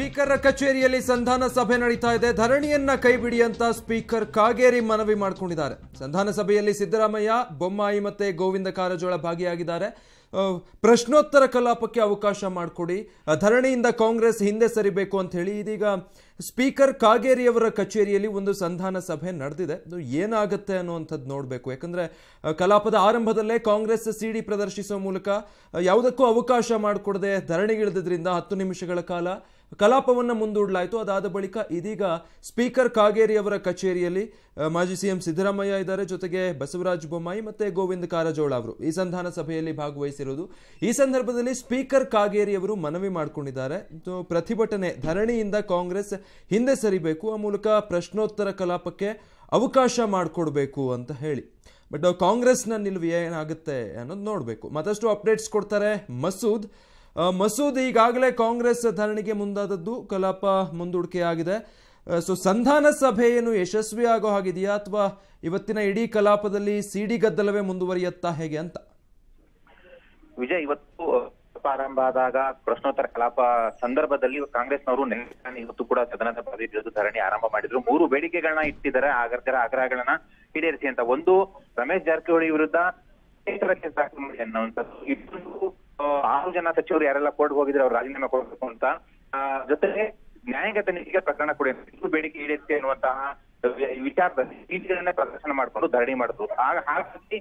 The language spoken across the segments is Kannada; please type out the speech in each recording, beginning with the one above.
ಸ್ಪೀಕರ್ ಕಚೇರಿಯಲ್ಲಿ ಸಂಧಾನ ಸಭೆ ನಡೀತಾ ಇದೆ. ಧರಣಿಯನ್ನ ಕೈಬಿಡಿ ಅಂತ ಸ್ಪೀಕರ್ ಕಾಗೇರಿ ಮನವಿ ಮಾಡಿಕೊಂಡಿದ್ದಾರೆ. ಸಂಧಾನ ಸಭೆಯಲ್ಲಿ ಸಿದ್ದರಾಮಯ್ಯ, ಬೊಮ್ಮಾಯಿ ಮತ್ತೆ ಗೋವಿಂದ ಕಾರಜೋಳ ಭಾಗಿಯಾಗಿದ್ದಾರೆ. ಪ್ರಶ್ನೋತ್ತರ ಕಲಾಪಕ್ಕೆ ಅವಕಾಶ ಮಾಡಿಕೊಡಿ. ಧರಣಿಯಿಂದ ಕಾಂಗ್ರೆಸ್ ಹಿಂದೆ ಸರಿಬೇಕು ಅಂತ ಹೇಳಿ ಇದೀಗ ಸ್ಪೀಕರ್ ಕಾಗೇರಿಯವರ ಕಚೇರಿಯಲ್ಲಿ ಒಂದು ಸಂಧಾನ ಸಭೆ ನಡೆದಿದೆ. ಅದು ಏನಾಗುತ್ತೆ ಅನ್ನುವಂಥದ್ದು ನೋಡಬೇಕು. ಯಾಕಂದರೆ ಕಲಾಪದ ಆರಂಭದಲ್ಲೇ ಕಾಂಗ್ರೆಸ್ ಸಿಡಿ ಪ್ರದರ್ಶಿಸುವ ಮೂಲಕ ಯಾವುದಕ್ಕೂ ಅವಕಾಶ ಮಾಡಿಕೊಡದೆ ಧರಣಿಗಿಳಿದ್ರಿಂದ ಹತ್ತು ನಿಮಿಷಗಳ ಕಾಲ ಕಲಾಪವನ್ನು ಮುಂದೂಡಲಾಯಿತು. ಅದಾದ ಬಳಿಕ ಇದೀಗ ಸ್ಪೀಕರ್ ಕಾಗೇರಿ ಅವರ ಕಚೇರಿಯಲ್ಲಿ ಮಾಜಿ ಸಿಎಂ ಸಿದ್ದರಾಮಯ್ಯ ಇದ್ದಾರೆ. ಜೊತೆಗೆ ಬಸವರಾಜ ಬೊಮ್ಮಾಯಿ ಮತ್ತೆ ಗೋವಿಂದ ಕಾರಜೋಳ ಅವರು ಈ ಸಂಧಾನ ಸಭೆಯಲ್ಲಿ ಭಾಗವಹಿಸಿರುವುದು. ಈ ಸಂದರ್ಭದಲ್ಲಿ ಸ್ಪೀಕರ್ ಕಾಗೇರಿ ಅವರು ಮನವಿ ಮಾಡಿಕೊಂಡಿದ್ದಾರೆ. ಪ್ರತಿಭಟನೆ, ಧರಣಿಯಿಂದ ಕಾಂಗ್ರೆಸ್ ಹಿಂದೆ ಸರಿಬೇಕು. ಆ ಮೂಲಕ ಪ್ರಶ್ನೋತ್ತರ ಕಲಾಪಕ್ಕೆ ಅವಕಾಶ ಮಾಡಿಕೊಡ್ಬೇಕು ಅಂತ ಹೇಳಿ. ಬಟ್ ಕಾಂಗ್ರೆಸ್ನ ನಿಲುವು ಏನಾಗುತ್ತೆ ಅನ್ನೋದು ನೋಡಬೇಕು. ಮತ್ತಷ್ಟು ಅಪ್ಡೇಟ್ಸ್ ಕೊಡ್ತಾರೆ ಮಸೂದ್. ಮಸೂದ್ ಈಗಾಗಲೇ ಕಾಂಗ್ರೆಸ್ ಧರಣಿಗೆ ಮುಂದಾದದ್ದು ಕಲಾಪ ಮುಂದೂಡಿಕೆ ಆಗಿದೆ ಸೊ ಸಂಧಾನ ಸಭೆ ಏನು ಯಶಸ್ವಿ ಆಗೋ ಹಾಗಿದೆಯಾ ಅಥವಾ ಇವತ್ತಿನ ಇಡೀ ಕಲಾಪದಲ್ಲಿ ಸಿಡಿ ಗದ್ದಲವೇ ಮುಂದುವರಿಯುತ್ತಾ ಹೇಗೆ ಅಂತ? ವಿಜಯ್, ಇವತ್ತು ಪ್ರಾರಂಭ ಆದಾಗ ಪ್ರಶ್ನೋತ್ತರ ಕಲಾಪ ಸಂದರ್ಭದಲ್ಲಿ ಕಾಂಗ್ರೆಸ್ನವರು ಇವತ್ತು ಕೂಡ ಸದನದ ಪದವಿ ಧರಣಿ ಆರಂಭ ಮಾಡಿದ್ರು. ಮೂರು ಬೇಡಿಕೆಗಳನ್ನ ಇಟ್ಟಿದ್ದಾರೆ. ಆಗರ್ತರ ಆಗ್ರಹಗಳನ್ನ ಈಡೇರಿಸಿ ಅಂತ. ಒಂದು, ರಮೇಶ್ ಜಾರಕಿಹೊಳಿ ವಿರುದ್ಧ ಅನ್ನುವಂಥದ್ದು ಇನ್ನೊಂದು ಆರು ಜನ ಸಚಿವರು ಯಾರೆಲ್ಲ ಕೋರ್ಟ್ ಹೋಗಿದ್ರೆ ಅವ್ರು ರಾಜೀನಾಮೆ ಕೊಡಬೇಕು ಅಂತ. ಜೊತೆಗೆ ನ್ಯಾಯಾಂಗ ತನಿಖೆಗೆ ಪ್ರಕರಣ ಕೊಡಿ ಬೇಡಿಕೆ ಈಡೇರಿಸಿ ಅನ್ನುವಂತಹ ವಿಚಾರದಲ್ಲಿ ಸೀಟ್ಗಳನ್ನೇ ಪ್ರದರ್ಶನ ಮಾಡಿಕೊಂಡು ಧರಣಿ ಮಾಡಿದ್ರು ಆಗ- ಹಾಗಾಗಿ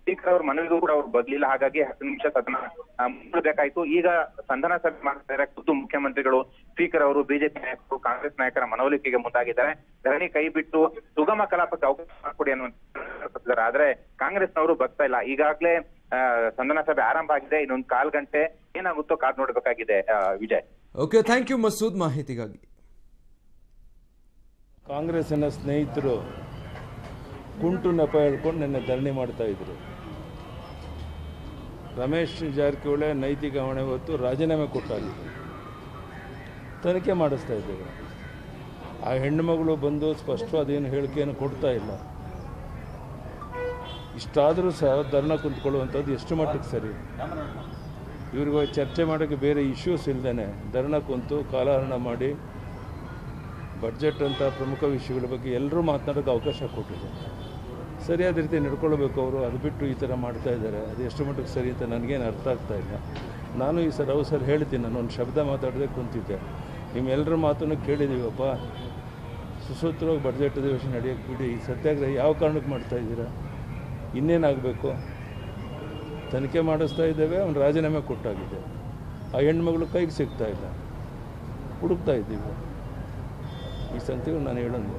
ಸ್ಪೀಕರ್ ಅವ್ರ ಮನವಿಗೂ ಕೂಡ ಅವ್ರು ಬದಲಿಲ್ಲ ಹಾಗಾಗಿ ಹತ್ತು ನಿಮಿಷ ಸದನ ಮುಂದಬೇಕಾಯ್ತು ಈಗ ಸಂಧಾನ ಸಭೆ ಮಾಡ್ತಾರೆ ಖುದ್ದು ಮುಖ್ಯಮಂತ್ರಿಗಳು, ಸ್ಪೀಕರ್ ಅವರು, ಬಿಜೆಪಿ ನಾಯಕರು, ಕಾಂಗ್ರೆಸ್ ನಾಯಕರ ಮನವೊಲಿಕೆಗೆ ಮುಂದಾಗಿದ್ದಾರೆ. ಧರಣಿ ಕೈ ಬಿಟ್ಟು ಸುಗಮ ಕಲಾಪಕ್ಕೆ ಅವಕಾಶ ಮಾಡಿಕೊಡಿ ಅನ್ನುವಂತ ಆದ್ರೆ ಕಾಂಗ್ರೆಸ್ನವರು ಬರ್ತಾ ಇಲ್ಲ. ಈಗಾಗಲೇ ಸಂಧಾನ ಸಭೆ ಆರಂಭ ಆಗಿದೆ ಇನ್ನೊಂದು ಕಾಲ್ ಗಂಟೆ ಏನಾಗುತ್ತೋ ಕಾದ್ ನೋಡ್ಬೇಕಾಗಿದೆ ಆ, Vijay. Okay thank you Masood ಮಾಹಿತಿಗಾಗಿ. ಕಾಂಗ್ರೆಸ್ಸಿನ ಸ್ನೇಹಿತರು ಕುಂಟು ನೆಪ ಹೇಳ್ಕೊಂಡು ನಿನ್ನೆ ಧರಣಿ ಮಾಡ್ತಾ ಇದ್ರು. ರಮೇಶ್ ಜಾರಕಿಹೊಳಿ ನೈತಿಕ ಹೊಣೆ ಹೊತ್ತು ರಾಜೀನಾಮೆ ಕೊಟ್ಟಾಗಿದೆ ತನಿಖೆ ಮಾಡಿಸ್ತಾ ಇದ್ದೇವೆ. ಆ ಹೆಣ್ಣುಮಗಳು ಬಂದು ಸ್ಪಷ್ಟವಾದ ಏನು ಹೇಳಿಕೆಯನ್ನು ಕೊಡ್ತಾ ಇಲ್ಲ. ಇಷ್ಟಾದರೂ ಸಹ ಧರ್ಣ ಕುಂತ್ಕೊಳ್ಳುವಂಥದ್ದು ಎಷ್ಟು ಮಟ್ಟಕ್ಕೆ ಸರಿ? ಇವ್ರಿಗೆ ಚರ್ಚೆ ಮಾಡೋಕ್ಕೆ ಬೇರೆ ಇಶ್ಯೂಸ್ ಇಲ್ಲದೇ ಧರ್ಣ ಕುಂತು ಕಾಲಹರಣ ಮಾಡಿ ಬಡ್ಜೆಟ್ ಅಂತ ಪ್ರಮುಖ ವಿಷಯಗಳ ಬಗ್ಗೆ ಎಲ್ಲರೂ ಮಾತನಾಡೋಕ್ಕೆ ಅವಕಾಶ ಕೊಟ್ಟಿದೆ. ಸರಿಯಾದ ರೀತಿ ನಡ್ಕೊಳ್ಬೇಕು ಅವರು, ಅದು ಬಿಟ್ಟು ಈ ಥರ ಮಾಡ್ತಾ ಇದ್ದಾರೆ, ಅದು ಎಷ್ಟು ಮಟ್ಟಿಗೆ ಸರಿ ಅಂತ ನನಗೇನು ಅರ್ಥ ಆಗ್ತಾ ಇಲ್ಲ. ನಾನು ಈ ಸರ್ ಅವು ಸರ್ ಹೇಳ್ತೀನಿ, ನಾನು ಒಂದು ಶಬ್ದ ಮಾತಾಡದೆ ಕುಂತಿದ್ದೆ. ನಿಮ್ಮೆಲ್ಲರ ಮಾತನ್ನು ಕೇಳಿದ್ದೀವಪ್ಪ. ಸುಸೂತ್ರವಾಗಿ ಬಡ್ಜೆಟ್ ಅಧಿವೇಶನ ನಡೆಯೋಕ್ಕೆ ಬಿಡಿ, ಈ ಸತ್ಯಾಗ್ರಹ ಯಾವ ಕಾರಣಕ್ಕೆ ಮಾಡ್ತಾ ಇದ್ದೀರಾ? ಇನ್ನೇನಾಗಬೇಕು? ತನಿಖೆ ಮಾಡಿಸ್ತಾ ಇದ್ದೇವೆ ಅವ್ನು ರಾಜೀನಾಮೆ ಕೊಟ್ಟಾಗಿದೆ. ಆ ಹೆಣ್ಮಗಳು ಕೈಗೆ ಸಿಗ್ತಾ ಇಲ್ಲ. ಹುಡುಕ್ತಾ ಇದ್ದೀವಿ. ಈ ಸಂತಿಗಳು ನಾನು ಹೇಳೋದು.